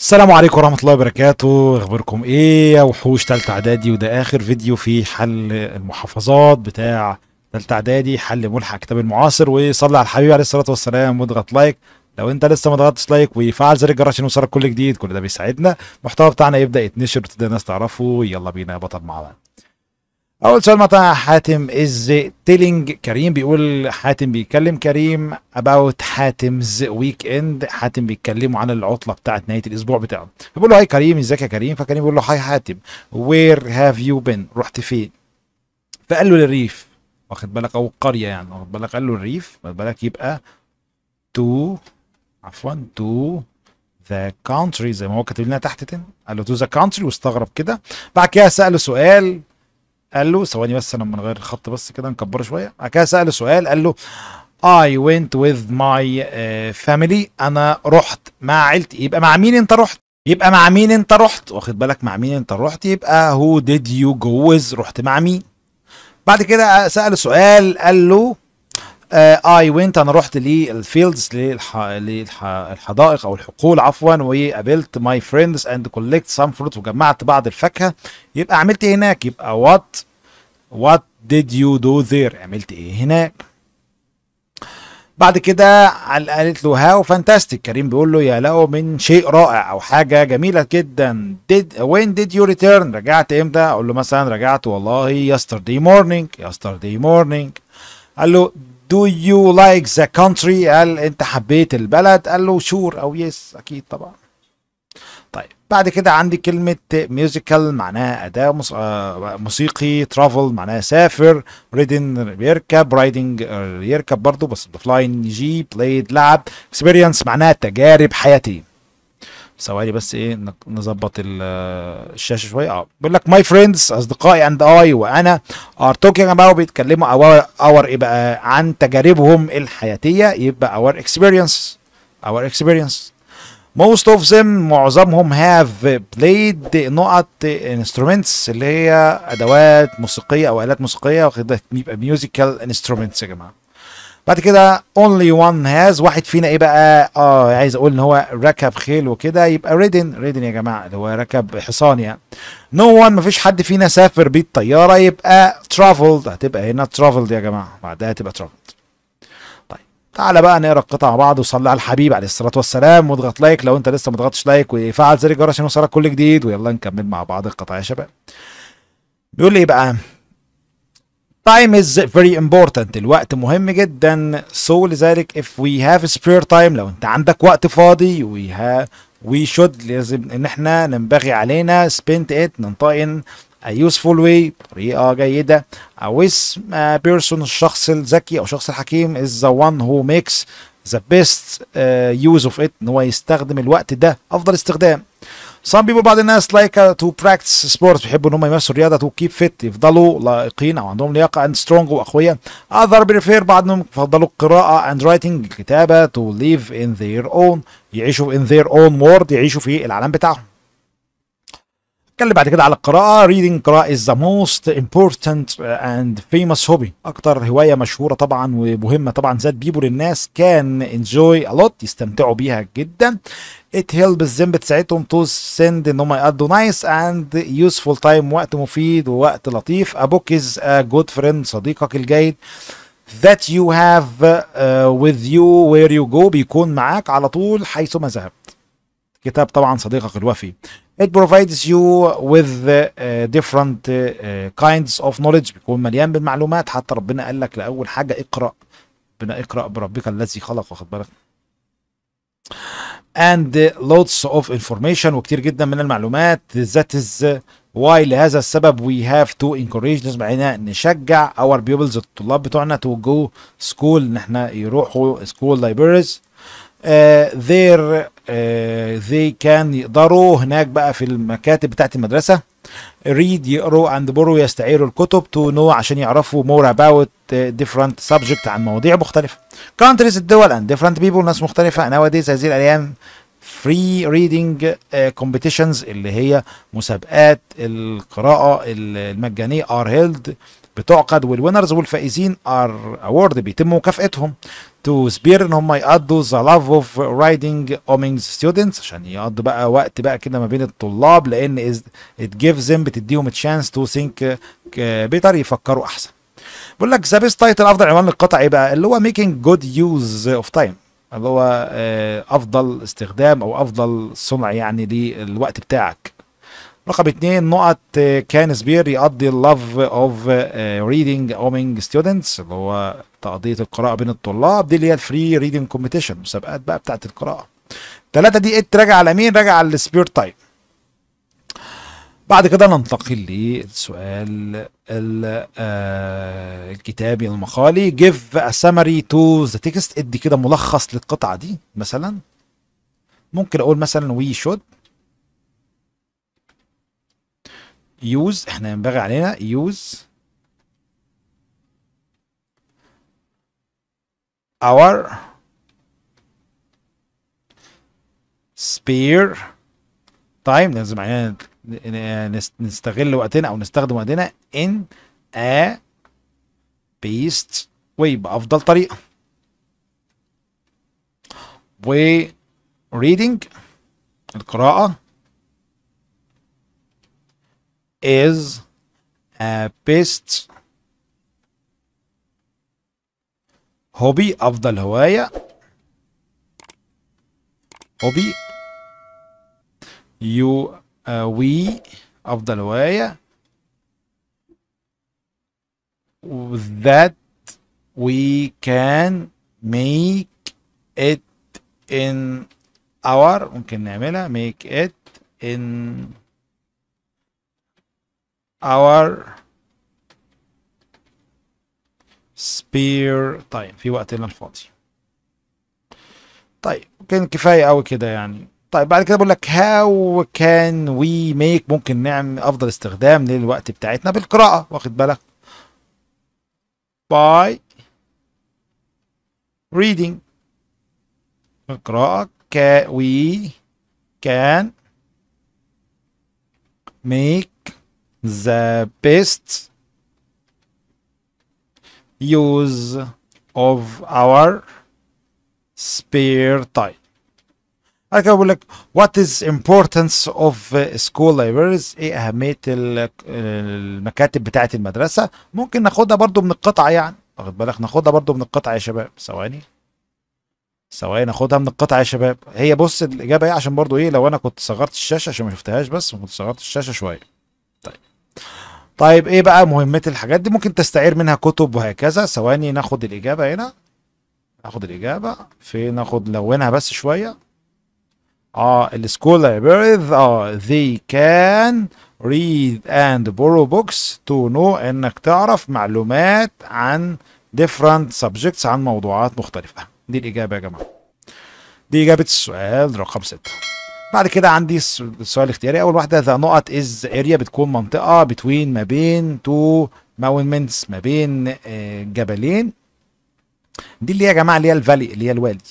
السلام عليكم ورحمة الله وبركاته. أخباركم إيه؟ يا وحوش تالتة إعدادي وده آخر فيديو في حل المحافظات بتاع تالتة إعدادي حل ملحق كتاب المعاصر. وصلي على الحبيب عليه الصلاة والسلام واضغط like. لو أنت لسه ما ضغطتش like وفعل زر الجرس عشان يوصلك كل جديد كل ده بيساعدنا. المحتوى بتاعنا يبدأ يتنشر وتبدأ الناس تعرفه. يلا بينا يا بطل مع بعض أول سؤال مع حاتم is telling. كريم بيقول حاتم بيكلم كريم about Hatem's weekend حاتم بيتكلموا عن العطلة بتاعت نهاية الأسبوع بتاعه. فبيقول له hi كريم إزيك يا كريم؟ فكريم بيقول له hi حاتم where have you been رحت فين؟ فقال له للريف. واخد بالك؟ أو القريه يعني. واخد بالك؟ قال له الريف واخد بالك؟ يبقى to عفوا to the country زي ما هو كاتب لنا تحت تاني قال له to the country واستغرب كده. بعد كده سأله سؤال قال له ثواني بس أنا من غير الخط بس كده نكبره شوية. بعد كده سأله سؤال قال له I went with my uh, family. أنا رحت مع عيلتي. يبقى مع مين أنت رحت؟ يبقى مع مين أنت رحت؟ واخد بالك؟ مع مين أنت رحت؟ يبقى who did you go with رحت مع مين؟ بعد كده سأله سؤال قال له I uh, went أنا رحت لل fields للحدائق أو الحقول عفوا وقابلت my friends and collect some fruit وجمعت بعض الفاكهة. يبقى عملت إيه هناك؟ يبقى what what did you do there عملت إيه هناك؟ بعد كده قالت له how fantastic كريم بيقول له يا له من شيء رائع أو حاجة جميلة جدا. Did when did you return رجعت إمتى؟ أقول له مثلا رجعت والله yesterday morning yesterday morning. قال له do you like the country? قال أنت حبيت البلد؟ قال له sure أو yes أكيد طبعا. طيب بعد كده عندي كلمة musical معناها أداة موسيقي travel معناها سافر ridden بيركب riding يركب برضو بس flying يجي played لعب experience معناها تجارب حياتية ثواني بس إيه نظبط الشاشة شوية. آه بيقول لك my friends أصدقائي and I وأنا are talking about بيتكلموا our our إيه بقى عن تجاربهم الحياتية. يبقى our experience our experience most of them معظمهم have played نقط instruments اللي هي أدوات موسيقية أو آلات موسيقية واخد يبقى musical instruments يا جماعة. بعد كده only one has. واحد فينا إيه بقى؟ آه عايز أقول إن هو ركب خيل وكده يبقى ridden ridden يا جماعة اللي هو ركب حصان يعني. No one مفيش حد فينا سافر بالطيارة يبقى traveled. هتبقى هنا traveled يا جماعة بعدها تبقى traveled. طيب تعالى بقى نقرأ القطع مع بعض وصلي على الحبيب عليه الصلاة والسلام. واضغط like لو أنت لسه ما ضغطتش like وفعل زر الجرس عشان يوصلك كل جديد. ويلا نكمل مع بعض القطع يا شباب. بيقول لي إيه بقى؟ Time is very important. الوقت مهم جدا. So لذلك if we have spare time لو انت عندك وقت فاضي we have we should لازم إن إحنا ننبغي علينا spend it ننطق in a useful way بطريقة جيدة. A with a person الشخص الذكي أو الشخص الحكيم is the one who makes the best uh, use of it إن هو يستخدم الوقت ده. أفضل استخدام. Some people بعض الناس like to practice sports. بيحبوا إن هم يمارسوا الرياضة to keep fit. يفضلوا لائقين أو عندهم لياقة and strong وأقوياء. Other prefer بعضهم يفضلوا القراءة and writing الكتابة to live in their own يعيشوا in their own world يعيشوا في العالم بتاعهم. اتكلم بعد كده على القراءة. Reading قراءة is the most important and famous hobby. أكتر هواية مشهورة طبعا ومهمة طبعا ذات بيبو للناس. كان enjoy a lot. يستمتعوا بيها جدا. It helps them بتساعدهم to send إن هم يقضوا nice and useful time وقت مفيد ووقت لطيف. a book is a good friend صديقك الجيد. That you have uh, with you where you go بيكون معاك على طول حيثما ذهبت. كتاب طبعا صديقك الوفي. It provides you with uh, different uh, kinds of knowledge. بيكون مليان بالمعلومات. حتى ربنا قال لك لأول حاجة اقرأ. ربنا اقرأ بربك الذي خلق واخد بالك and lots of information وكتير جدا من المعلومات. That is why لهذا السبب we have to encourage لازم علينا نشجع our pupils الطلاب بتوعنا to go school. ان إحنا يروحوا school libraries. Uh, there uh, they can يقدروا هناك بقى في المكاتب بتاعت المدرسة. Read يقروا and borrow يستعيروا الكتب to know عشان يعرفوا more about uh, different subject عن مواضيع مختلفة countries الدول and different people ناس مختلفة nowadays هذه الأيام free reading uh, competitions اللي هي مسابقات القراءة المجانية are held بتعقد وال winners والفائزين are awarded بيتم مكافئتهم to spread إن هم يقضوا the love of reading among students عشان يقضوا بقى وقت بقى كده ما بين الطلاب لأن it gives them بتديهم chance to think better يفكروا أحسن. بيقول لك the best title أفضل عنوان للقطع إيه بقى؟ اللي هو making good use of time اللي هو آه، أفضل استخدام أو أفضل صنع يعني للوقت بتاعك. رقم اتنين نقط آه، can spread يقضي ال love of reading among students اللي هو تقضية القراءة بين الطلاب. دي اللي هي ال free reading competition مسابقات بقى بتاعت القراءة. ثلاثة دي it راجع على مين؟ راجع على ال spare time. بعد كده ننتقل للسؤال ال- آه، الكتابي المقالي. Give a summary to the text. ادي كده ملخص للقطعة دي مثلا. ممكن أقول مثلا we should. Use إحنا ينبغي علينا use our spare time. لازم علينا نستغل وقتنا أو نستخدم وقتنا in a best way بأفضل طريقة. و reading القراءة. Is a best hobby افضل هوايه hobby you uh, we افضل هوايه that we can make it in our ممكن نعملها make it in our spare time. في وقتنا الفاضي. طيب كان كفاية قوي كده يعني. طيب بعد كده بقول لك how can we make ممكن نعمل أفضل استخدام للوقت بتاعتنا بالقراءة واخد بالك؟ By reading. القراءة ca we can make the best use of our spare time. كده بقول لك what is importance of school libraries إيه أهمية ال- المكاتب بتاعة المدرسة؟ ممكن ناخدها برضو من القطعة يعني. واخد بالك؟ ناخدها برضو من القطعة يا شباب. ثواني. ثواني ناخدها من القطعة يا شباب. هي بص الإجابة إيه؟ عشان برضو إيه لو أنا كنت صغرت الشاشة عشان ما شفتهاش بس كنت صغرت الشاشة شوية. طيب إيه بقى مهمة الحاجات دي؟ ممكن تستعير منها كتب وهكذا. ثواني ناخد الإجابة هنا. ناخد الإجابة. في ناخد لونها بس شوية. آه السكول libraries. آه they can read and borrow books to know إنك تعرف معلومات عن different subjects عن موضوعات مختلفة. دي الإجابة يا جماعة. دي إجابة السؤال رقم ستة. بعد كده عندي الس- السؤال الاختياري أول واحدة the نقط is area بتكون منطقة between ما بين two mountains ما بين آه، جبلين. دي اللي هي يا جماعة اللي هي ال valley اللي هي الوادي.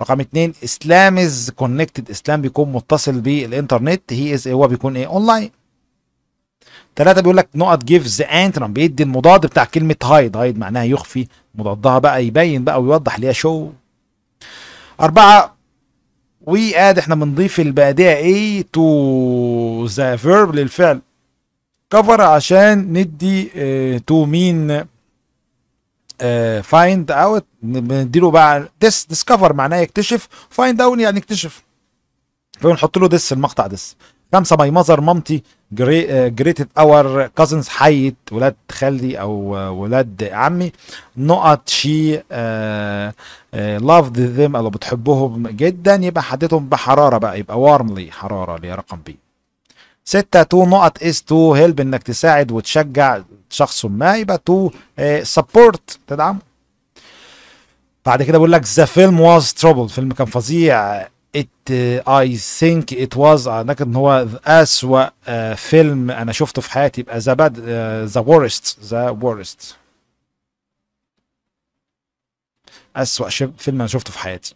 رقم اتنين اسلام is connected اسلام بيكون متصل بالإنترنت. he is هو بيكون إيه؟ اونلاين ثلاثة بيقول لك نقط gives antonym بيدي المضاد بتاع كلمة hide hide معناها يخفي. مضادها بقى يبين بقى ويوضح ليها show أربعة we add إحنا بنضيف البادئة إيه to the verb للفعل. cover عشان ندي to mean find out بنديله بقى dis discover معناه يكتشف find out يعني يكتشف. فبنحط له dis المقطع dis خمسة my mother مامتي. greeted our cousins حيت ولاد خالي أو آه، ولاد عمي. نقط she loved them أو بتحبهم جدا. يبقى حددهم بحرارة بقى. يبقى warmly حرارة اللي هي رقم B ستة to نقط is to help إنك تساعد وتشجع شخص ما. يبقى to support تدعم. بعد كده بقول لك the film was terrible فيلم كان فظيع. it I think it was اعتقد إن هو أسوأ آه، فيلم أنا شفته في حياتي. يبقى the bad the worst the worst أسوأ فيلم أنا شفته في حياتي.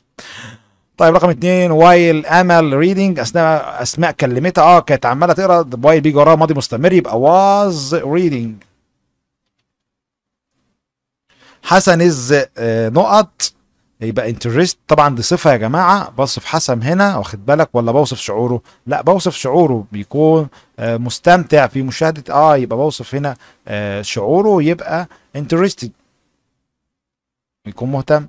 طيب رقم اتنين while امل reading أثناء اسماء كلمتها آه كانت عمالة تقرأ. while بيجي وراها ماضي مستمر يبقى was reading حسن is نقط. يبقى interested طبعا دي صفة يا جماعة بوصف حسن هنا واخد بالك؟ ولا بوصف شعوره؟ لا بوصف شعوره بيكون آه مستمتع في مشاهدة. آه يبقى بوصف هنا آه شعوره يبقى interested. يكون مهتم.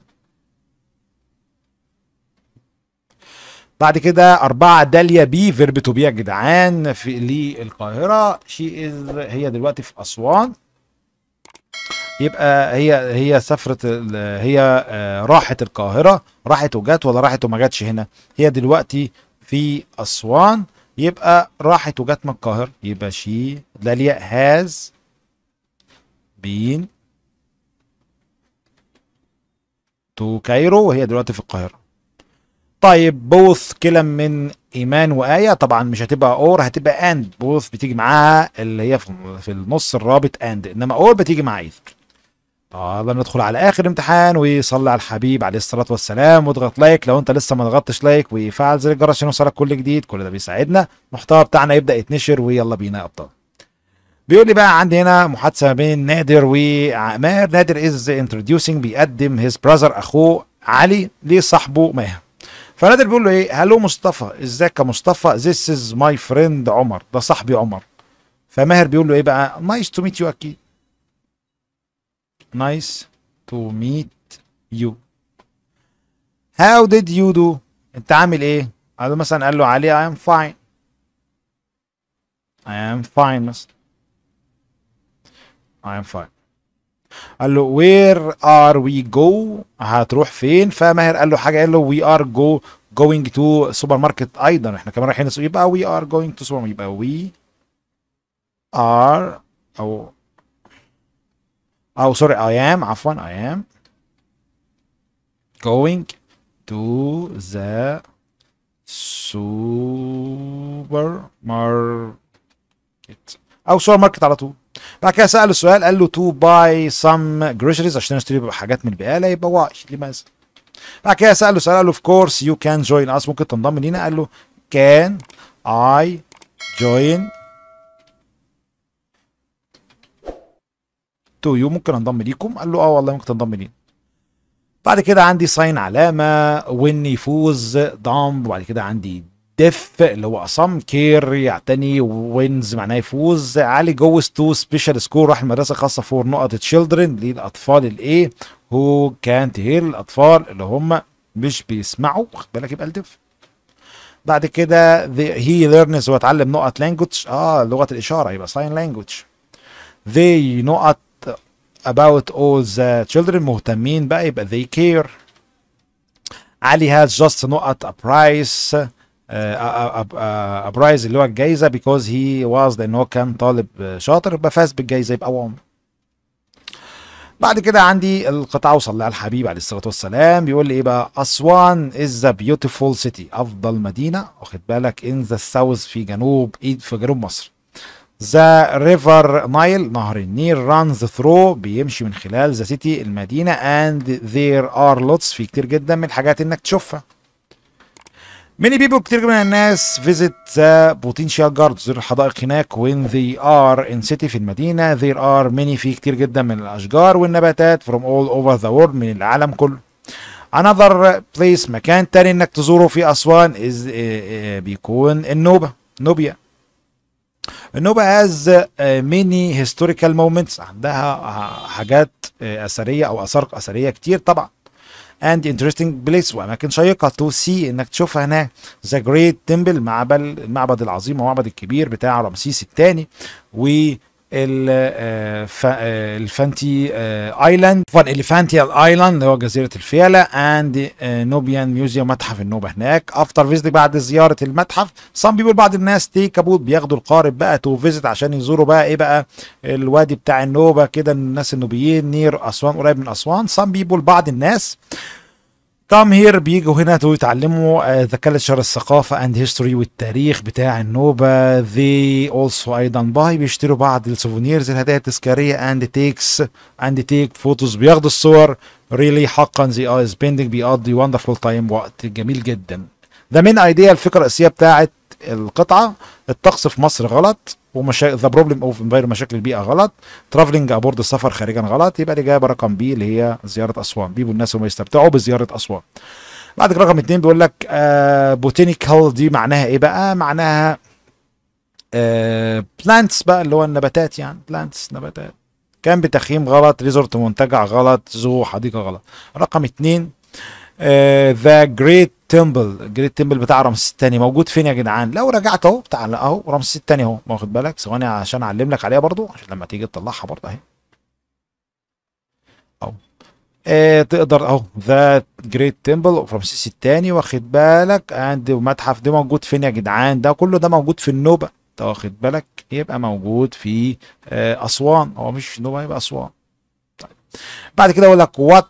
بعد كده أربعة داليا be verb to be يا جدعان في للقاهرة. she is هي دلوقتي في أسوان. يبقى هي هي سافرت هي راحت القاهرة. راحت وجات ولا راحت وما جاتش هنا؟ هي دلوقتي في أسوان. يبقى راحت وجات من القاهرة. يبقى she داليا has been to Cairo وهي دلوقتي في القاهرة. طيب both كلام من إيمان وآية. طبعا مش هتبقى or هتبقى and both بتيجي معاها اللي هي في النص الرابط and إنما or بتيجي مع either يلا ندخل على آخر امتحان وصلي على الحبيب عليه الصلاة والسلام واضغط like لو أنت لسه ما ضغطتش like وفعل زر الجرس عشان يوصلك كل جديد كل ده بيساعدنا. المحتوى بتاعنا يبدأ يتنشر ويلا بينا يا أبطال. بيقول لي بقى عندي هنا محادثة بين نادر وعمار. نادر is introducing بيقدم his brother أخوه علي لصاحبه ماهر. فنادر بيقول له إيه؟ hello مصطفى إزيك يا مصطفى؟ this is my friend عمر ده صاحبي عمر. فماهر بيقول له إيه بقى؟ nice to meet you أكيد. nice to meet you how do you do انت عامل إيه؟ قال له مثلا قال له علي I am fine. I am fine مثلا I am fine. قال له where are we go? هتروح فين؟ فماهر. قال له حاجة قال له we are go going to سوبر ماركت أيضا إحنا كمان رايحين يبقى we are going to سوبر يبقى we are أو أو sorry I am. عفوا I am. Going to the supermarket. أو سوبر ماركت على طول. بعد كده سأله سؤال قال له to buy some groceries عشان اشتري حاجات من البقالة يبقى why لماذا؟ بعد كده سأله سؤال قال له of course you can join us. ممكن تنضم لينا؟ قال له can I join you ممكن انضم ليكم. قال له آه والله ممكن تنضم لينا بعد كده عندي sign علامة win يفوز ضم وبعد كده عندي deaf اللي هو اصم care يعتني wins معناه يفوز. علي goes to special school راح المدرسة خاصه for نقط children للأطفال الايه هو كانت هير الأطفال اللي هم مش بيسمعوا. خد بالك يبقى ال deaf بعد كده he learns هو اتعلم نقط language آه لغة الإشارة يبقى sign language they نقط about all the children مهتمين بقى يبقى they care. علي has just نقط a prize a prize اللي هو الجايزة because he was لأن هو كان طالب شاطر يبقى فاز بالجايزة يبقى وام بعد كده عندي القطعه وصلى على الحبيب عليه الصلاة والسلام بيقول لي إيه بقى؟ أسوان is a beautiful city أفضل مدينة واخد بالك؟ in the south في جنوب في جنوب مصر. the River Nile نهر النيل runs through بيمشي من خلال the city المدينة and there are lots في كتير جدا من الحاجات إنك تشوفها. Many people كتير من الناس visit the botanical gardens زور الحدائق هناك when they are in city في المدينة there are many في كتير جدا من الأشجار والنباتات from all over the world من العالم كله. Another place مكان تاني إنك تزوره في أسوان is uh, uh, بيكون النوبة Nubia. النوبة uh, many historical moments. عندها حاجات أثرية أو آثار أثرية كتير طبعا. And interesting place وأماكن شيقة to see إنك تشوفها هناك the great temple معبد المعبد العظيم ومعبد الكبير بتاع رمسيس الثاني. و Elephantine Island Elephantine Island اللي هو جزيرة الفيلة and Nubian Museum متحف النوبة هناك. after visit بعد زيارة المتحف some بيقول بعض الناس take a boat بياخدوا القارب بقى to visit عشان يزوروا بقى إيه بقى الوادي بتاع النوبة كده الناس النوبيين near أسوان قريب من أسوان. some بيقول بعض الناس come here بيجوا هنا يتعلموا the culture الثقافة and history والتاريخ بتاع النوبة. They also أيضا buy بيشتروا بعض ال souvenirs الهدايا التذكارية and takes and take photos بياخدوا الصور. Really حقا they are spending بيقضي wonderful time وقت جميل جدا. ده main idea الفكرة الاساسية بتاعت القطعة الطقس في مصر غلط ومشا the problem of مشاكل البيئة غلط travelling abroad السفر خارجا غلط يبقى الإجابة رقم B اللي هي زيارة أسوان. بيبوا الناس هم يستمتعوا بزيارة أسوان. بعد كده رقم اتنين بيقول لك آه botanical دي معناها إيه بقى؟ معناها آه plants بقى اللي هو النباتات يعني plants نباتات. كان بتخييم غلط resort منتجع غلط zoo حديقة غلط. رقم اتنين the great temple great temple بتاع رمسيس الثاني موجود فين يا جدعان؟ لو رجعت اهو بتاع اهو رمسيس الثاني اهو. واخد بالك؟ ثواني عشان اعلم لك عليها برضو عشان لما تيجي تطلعها برضو اهي. اهو. آه تقدر اهو. the great temple of رمسيس الثاني واخد بالك؟ عند متحف ده موجود فين يا جدعان؟ ده كله ده موجود في النوبة. انت واخد بالك؟ يبقى موجود في آه أسوان. هو مش نوبة يبقى أسوان. طيب. بعد كده أقول لك what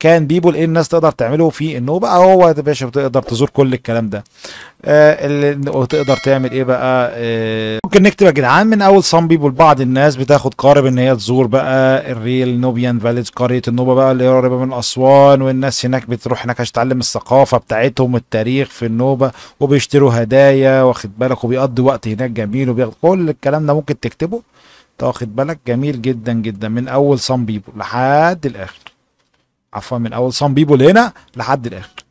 can people إيه الناس تقدر تعمله في النوبه هو يا باشا تقدر تزور كل الكلام ده. آه وتقدر تعمل إيه بقى؟ آه ممكن نكتب يا جدعان من أول some people بعض الناس بتاخد قارب إن هي تزور بقى ال real Nubian village قرية النوبة بقى اللي قريبة من أسوان والناس هناك بتروح هناك عشان تتعلم الثقافة بتاعتهم التاريخ في النوبة وبيشتروا هدايا واخد بالك؟ وبيقضي وقت هناك جميل وبياخد كل الكلام ده ممكن تكتبه. واخد بالك؟ جميل جدا جدا من أول some people لحد الآخر. عفوا من أول some people هنا لحد الآخر.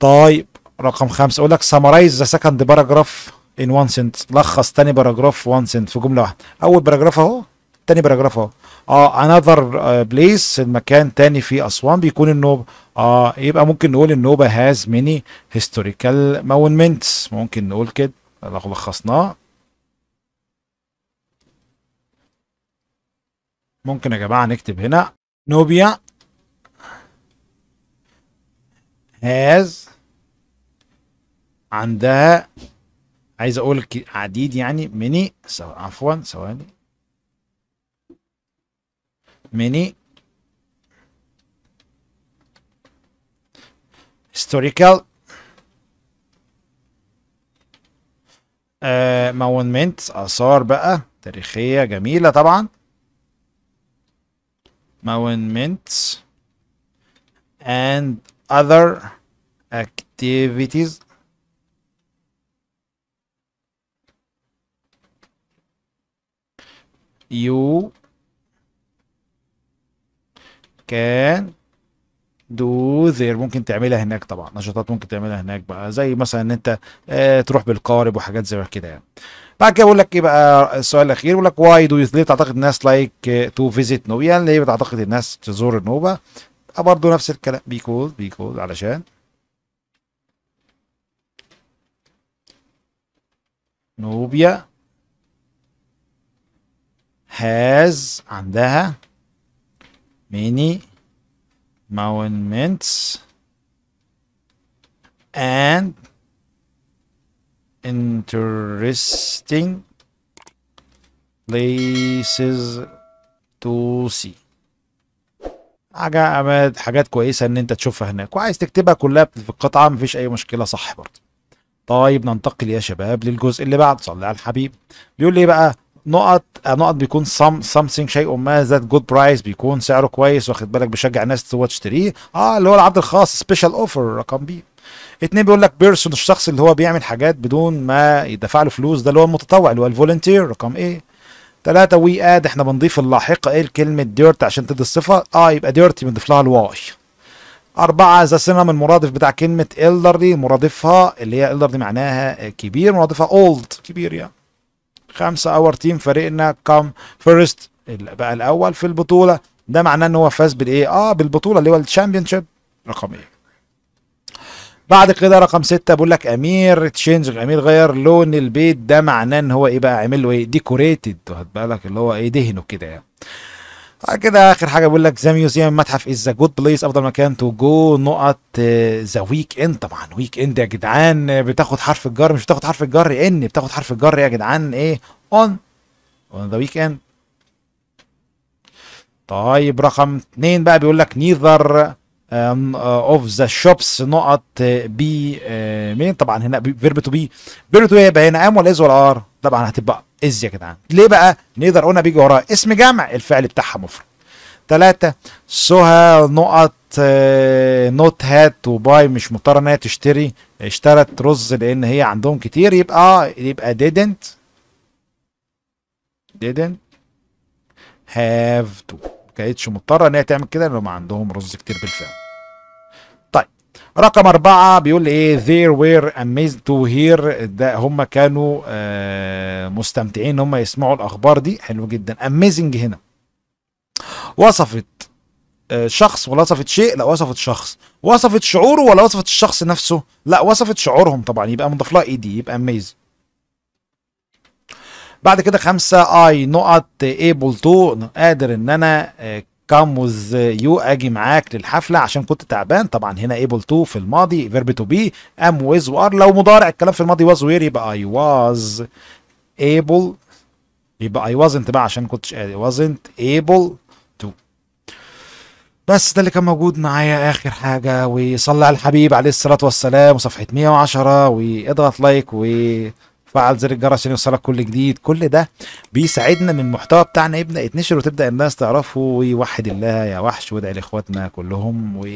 طيب رقم خمسة أقول لك summarize the second paragraph in one sentence لخص تاني paragraph one sentence في جملة واحدة. أول paragraph أهو تاني paragraph أهو. آه another place المكان تاني في أسوان بيكون النوبة. آه يبقى ممكن نقول النوبة has many historical monuments ممكن نقول كده. لو لخصناه. ممكن يا جماعة نكتب هنا. Nubia. Has عندها عايز أقول عديد يعني many so عفوا ثواني. ميني. Historical. آه مونمنت آثار بقى تاريخية جميلة طبعا. Monuments and other activities. You can do there. ممكن تعملها هناك طبعا. نشاطات ممكن تعملها هناك بقى. زي مثلا إن أنت آه تروح بالقارب وحاجات زي كده يعني. بعد كده بقول لك إيه بقى؟ السؤال الأخير بقول لك why do ليه تعتقد الناس like to visit Nubia ليه بتعتقد الناس تزور النوبه برضه نفس الكلام. because because علشان نوبيا has عندها many monuments and interesting places to see. حاجة حاجات كويسة إن أنت تشوفها هناك. وعايز تكتبها كلها في القطعة مفيش أي مشكلة صح برضه. طيب ننتقل يا شباب للجزء اللي بعد. صلي على الحبيب. بيقول لي بقى نقط نقط بيكون سم something شيء ما that good price بيكون سعره كويس واخد بالك بيشجع الناس تشتريه آه اللي هو العرض الخاص special offer رقم B اتنين بيقول لك person الشخص اللي هو بيعمل حاجات بدون ما يدفع له فلوس ده اللي هو المتطوع اللي هو ال volunteer رقم إيه ثلاثة we add إحنا بنضيف اللاحقة إيه الكلمة dirt عشان تدي الصفة؟ آه يبقى dirty بنضيف لها ال y. أربعة the synonym المرادف بتاع كلمة elderly مرادفها اللي هي elderly معناها كبير مرادفها old. كبير يعني خمسة our team فريقنا came first بقى الأول في البطولة. ده معناه إن هو فاز بالإيه؟ آه بالبطولة اللي هو ال championship رقم إيه؟ بعد كده رقم ستة بقول لك أمير change أمير غير لون البيت. ده معناه إن هو إيه بقى؟ عامل له إيه؟ decorated واخد بالك؟ اللي هو إيه؟ دهنه كده يعني. بعد كده آخر حاجة بقول لك the museum متحف is the good place أفضل مكان to go نقط the weekend طبعا weekend يا جدعان بتاخد حرف الجر. مش بتاخد حرف الجر in بتاخد حرف الجر يا جدعان؟ إيه؟ on on the weekend طيب رقم اتنين بقى بيقول لك neither of the shops نقط B مين؟ طبعا هنا verb to be verb to be هنا am ولا is ولا are طبعا هتبقى is يا جدعان. ليه بقى؟ neither قلنا بيجي وراه اسم جمع الفعل بتاعها مفرد. ثلاثة سهى نقط نوت هات وباي مش مضطرة إنها تشتري. اشترت رز لأن هي عندهم كتير. يبقى يبقى didn't. didn't have to. كانتش مضطرة ان هي تعمل كده لأنهم عندهم رز كتير بالفعل. رقم أربعة بيقول لي إيه they were amazed to hear ده هم كانوا آه مستمتعين إن هم يسمعوا الأخبار دي. حلو جدا. Amazing هنا. وصفت آه شخص ولا وصفت شيء؟ لا وصفت شخص. وصفت شعوره ولا وصفت الشخص نفسه؟ لا وصفت شعورهم طبعا. يبقى مضاف لها اي دي يبقى amazed. بعد كده خمسة اي نقط able to قادر إن أنا come with you أجي معاك للحفلة عشان كنت تعبان. طبعا هنا able to في الماضي verb to be am with وار لو مضارع الكلام في الماضي was where يبقى I was able يبقى I wasn't بقى عشان كنتش wasn't able to. بس ده اللي كان موجود معايا آخر حاجة. وصلى على الحبيب عليه الصلاة والسلام. وصفحة 110 وإضغط لايك و فعل زر الجرس عشان يوصلك كل جديد. كل ده بيساعدنا ان المحتوى بتاعنا يبدا يتنشر وتبدأ الناس تعرفه ويوحد الله يا وحش. وادعي لإخواتنا كلهم. و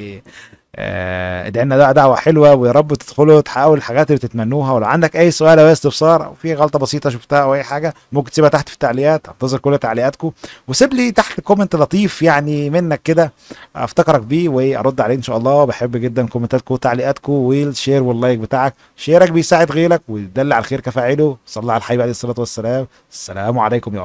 ادعي لنا دعوة حلوة ويا رب تدخلوا تحققوا الحاجات اللي تتمنوها ولو عندك أي سؤال أو استفسار أو في غلطة بسيطة شفتها أو أي حاجة ممكن تسيبها تحت في التعليقات. أنتظر كل تعليقاتكم. وسيب لي تحت comment لطيف يعني منك كده أفتكرك بيه وأرد عليه إن شاء الله. بحب جدا كومنتاتكم وتعليقاتكم وال share وال like بتاعك. شيرك بيساعد غيرك ويدل على الخير كفاعله. صلى على الحبيب عليه الصلاة والسلام. السلام عليكم يا